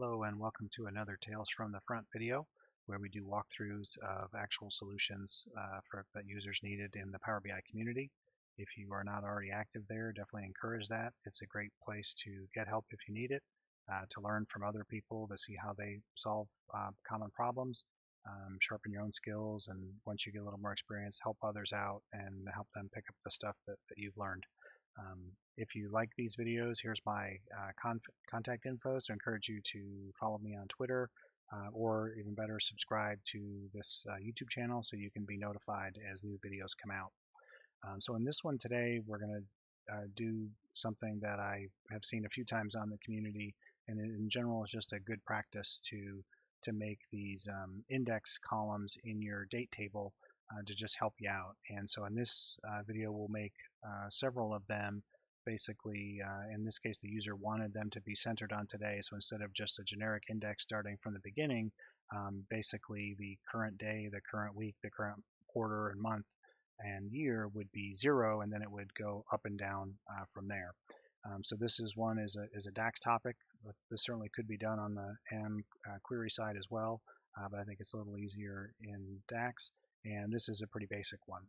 Hello and welcome to another Tales from the Front video where we do walkthroughs of actual solutions uh, for, that users needed in the Power BI community. If you are not already active there, definitely encourage that. It's a great place to get help if you need it, uh, to learn from other people, to see how they solve uh, common problems, um, sharpen your own skills, and once you get a little more experience, help others out and help them pick up the stuff that, that you've learned. Um, if you like these videos, here's my uh, con contact info, so I encourage you to follow me on Twitter, uh, or even better, subscribe to this uh, YouTube channel so you can be notified as new videos come out. Um, so in this one today, we're going to uh, do something that I have seen a few times on the community, and in general, it's just a good practice to to make these um, index columns in your date table uh, to just help you out. And so in this uh, video, we'll make uh, several of them. Basically, uh, in this case, the user wanted them to be centered on today. So instead of just a generic index starting from the beginning, um, basically the current day, the current week, the current quarter and month and year would be zero, and then it would go up and down uh, from there. Um, so this is one is a, is a DAX topic. This certainly could be done on the M uh, query side as well, uh, but I think it's a little easier in DAX and this is a pretty basic one.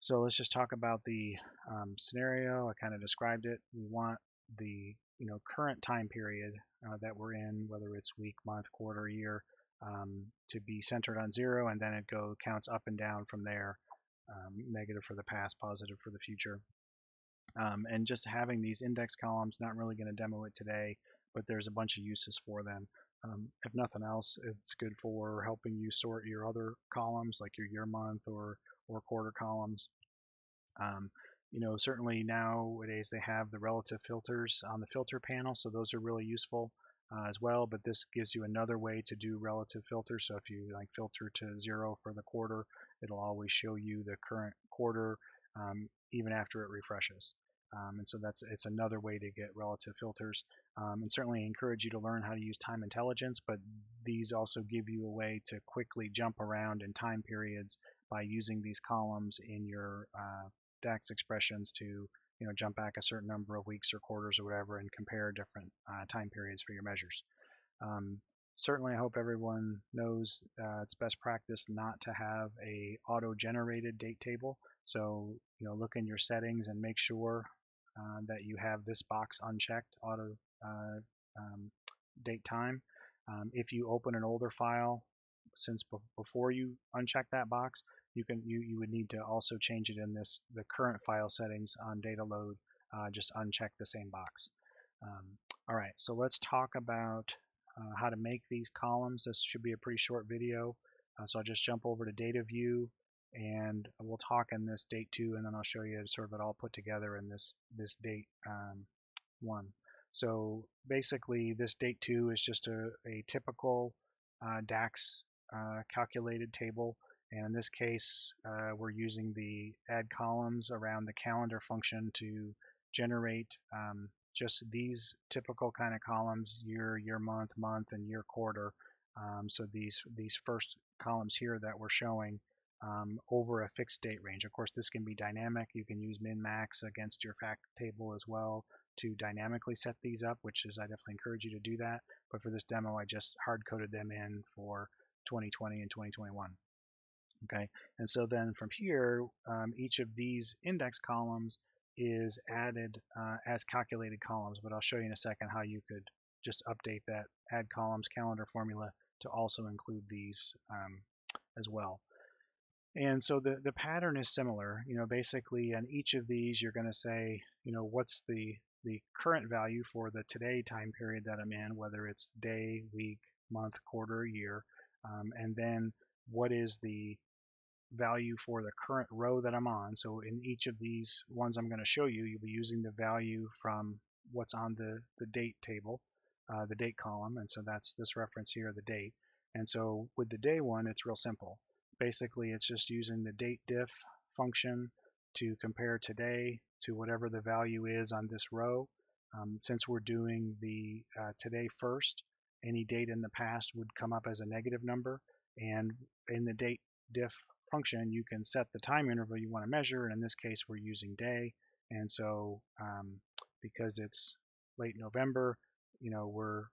So let's just talk about the um, scenario. I kind of described it. We want the you know current time period uh, that we're in, whether it's week, month, quarter, year, um, to be centered on zero, and then it go counts up and down from there, um, negative for the past, positive for the future. Um, and just having these index columns, not really going to demo it today, but there's a bunch of uses for them. Um, if nothing else, it's good for helping you sort your other columns, like your year, month, or or quarter columns. Um, you know, certainly nowadays they have the relative filters on the filter panel, so those are really useful uh, as well. But this gives you another way to do relative filters. So if you like filter to zero for the quarter, it'll always show you the current quarter um, even after it refreshes. Um, and so that's it's another way to get relative filters. Um, and certainly encourage you to learn how to use time intelligence, but these also give you a way to quickly jump around in time periods by using these columns in your uh, DAX expressions to you know jump back a certain number of weeks or quarters or whatever and compare different uh, time periods for your measures. Um, certainly, I hope everyone knows uh, it's best practice not to have a auto-generated date table. So you know look in your settings and make sure uh, that you have this box unchecked, auto uh, um, date time. Um, if you open an older file, since before you uncheck that box, you can you, you would need to also change it in this the current file settings on data load. Uh, just uncheck the same box. Um, all right, so let's talk about uh, how to make these columns. This should be a pretty short video. Uh, so I'll just jump over to data view and we'll talk in this date two and then I'll show you sort of it all put together in this this date um, one. So basically this date two is just a, a typical uh, DAX uh, calculated table and in this case uh, we're using the add columns around the calendar function to generate um, just these typical kind of columns year, year, month, month, and year, quarter. Um, so these these first columns here that we're showing um, over a fixed date range. Of course, this can be dynamic. You can use min-max against your fact table as well to dynamically set these up, which is I definitely encourage you to do that. But for this demo, I just hard-coded them in for 2020 and 2021. Okay, and so then from here, um, each of these index columns is added uh, as calculated columns, but I'll show you in a second how you could just update that add columns calendar formula to also include these um, as well. And so the, the pattern is similar. You know, basically on each of these, you're going to say, you know, what's the, the current value for the today time period that I'm in, whether it's day, week, month, quarter, year, um, and then what is the value for the current row that I'm on. So in each of these ones I'm going to show you, you'll be using the value from what's on the, the date table, uh, the date column, and so that's this reference here, the date. And so with the day one, it's real simple. Basically, it's just using the date diff function to compare today to whatever the value is on this row. Um, since we're doing the uh, today first, any date in the past would come up as a negative number. And in the date diff function, you can set the time interval you want to measure. And in this case, we're using day. And so um, because it's late November, you know, we're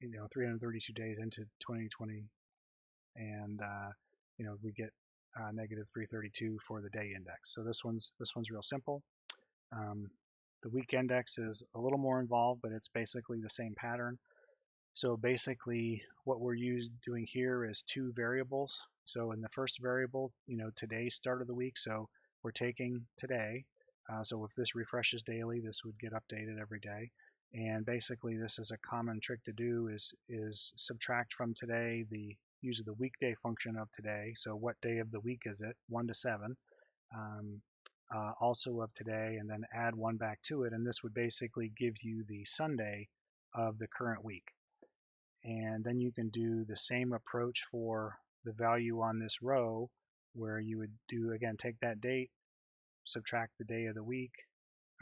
you know 332 days into 2020, and uh, you know we get uh, negative 332 for the day index. So this one's this one's real simple. Um, the week index is a little more involved, but it's basically the same pattern. So basically what we're used doing here is two variables. So in the first variable, you know, today's start of the week. So we're taking today. Uh, so if this refreshes daily, this would get updated every day. And basically this is a common trick to do is, is subtract from today the use the weekday function of today. So what day of the week is it? 1 to 7. Um, uh, also of today and then add one back to it. And this would basically give you the Sunday of the current week and then you can do the same approach for the value on this row where you would do again take that date subtract the day of the week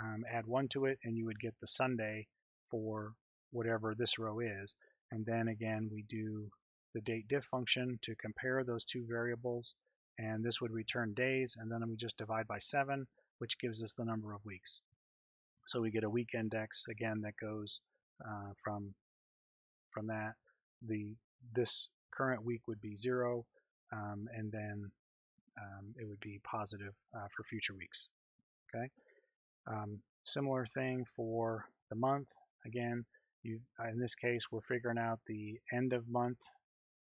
um, add one to it and you would get the Sunday for whatever this row is and then again we do the date diff function to compare those two variables and this would return days and then we just divide by 7 which gives us the number of weeks so we get a week index again that goes uh, from from that. The this current week would be zero, um, and then um, it would be positive uh, for future weeks. Okay. Um, similar thing for the month. Again, you in this case we're figuring out the end of month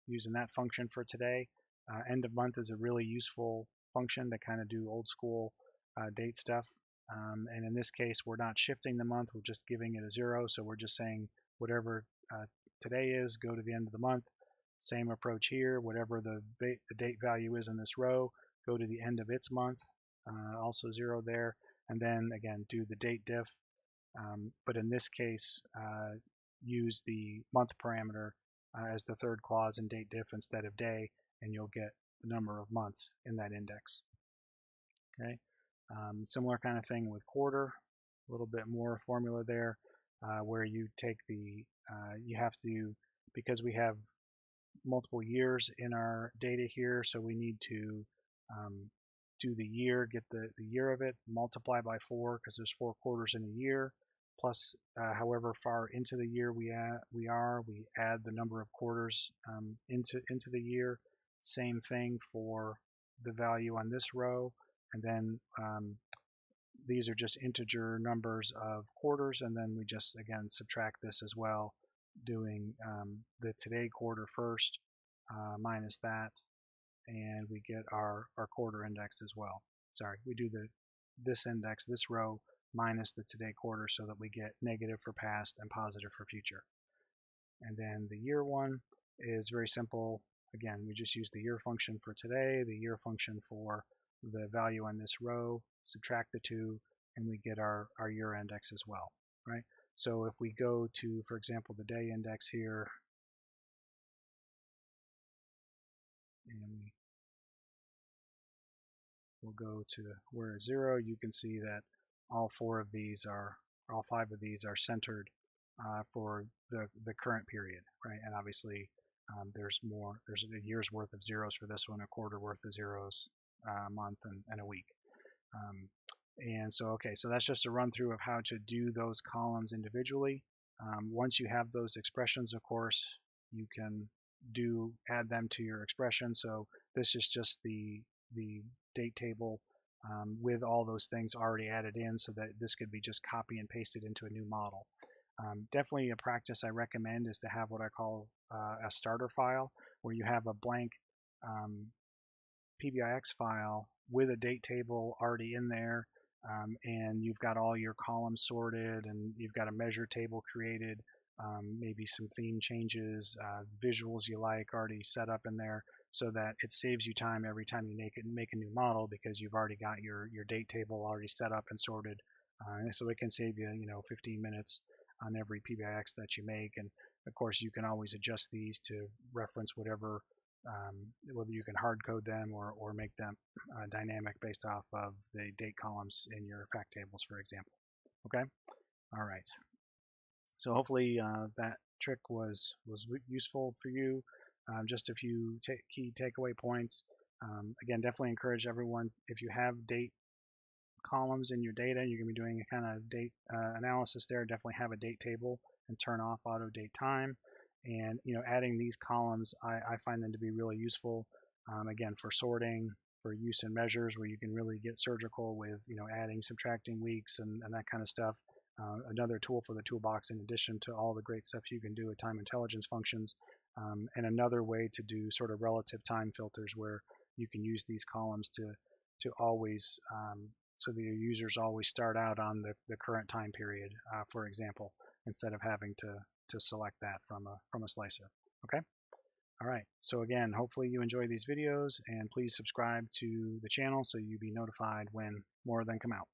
using that function for today. Uh, end of month is a really useful function to kind of do old school uh, date stuff. Um, and in this case, we're not shifting the month, we're just giving it a zero. So we're just saying whatever uh, today is, go to the end of the month. Same approach here, whatever the, the date value is in this row, go to the end of its month, uh, also zero there, and then again do the date diff. Um, but in this case, uh, use the month parameter uh, as the third clause in date diff instead of day, and you'll get the number of months in that index. Okay, um, similar kind of thing with quarter, a little bit more formula there, uh, where you take the uh, you have to, because we have multiple years in our data here, so we need to um, do the year, get the, the year of it, multiply by four because there's four quarters in a year, plus uh, however far into the year we, we are, we add the number of quarters um, into, into the year. Same thing for the value on this row, and then um, these are just integer numbers of quarters, and then we just, again, subtract this as well, doing um, the today quarter first uh, minus that, and we get our, our quarter index as well. Sorry, we do the this index, this row, minus the today quarter so that we get negative for past and positive for future. And then the year one is very simple. Again, we just use the year function for today, the year function for the value on this row, subtract the two, and we get our, our year index as well, right? So if we go to, for example, the day index here, and we'll go to where it's zero, you can see that all four of these are, all five of these are centered uh, for the, the current period, right? And obviously um, there's more, there's a year's worth of zeros for this one, a quarter worth of zeros, uh, a month and, and a week. Um, and so, okay, so that's just a run through of how to do those columns individually. Um, once you have those expressions, of course, you can do add them to your expression. So this is just the the date table um, with all those things already added in so that this could be just copy and pasted into a new model. Um, definitely a practice I recommend is to have what I call uh, a starter file where you have a blank um, PBIX file with a date table already in there um, and you've got all your columns sorted and you've got a measure table created, um, maybe some theme changes, uh, visuals you like already set up in there so that it saves you time every time you make it make a new model because you've already got your your date table already set up and sorted. Uh, so it can save you you know 15 minutes on every PBIX that you make and of course you can always adjust these to reference whatever um, whether you can hard code them or, or make them uh, dynamic based off of the date columns in your fact tables, for example. Okay, all right. So hopefully uh, that trick was was useful for you. Um, just a few key takeaway points. Um, again, definitely encourage everyone if you have date columns in your data, you're going to be doing a kind of date uh, analysis there. Definitely have a date table and turn off auto date time. And you know, adding these columns, I, I find them to be really useful. Um, again, for sorting, for use in measures where you can really get surgical with you know adding, subtracting weeks and, and that kind of stuff. Uh, another tool for the toolbox in addition to all the great stuff you can do with time intelligence functions. Um, and another way to do sort of relative time filters where you can use these columns to to always um, so your users always start out on the, the current time period, uh, for example, instead of having to to select that from a from a slicer. Okay. All right. So again, hopefully you enjoy these videos and please subscribe to the channel so you be notified when more of them come out.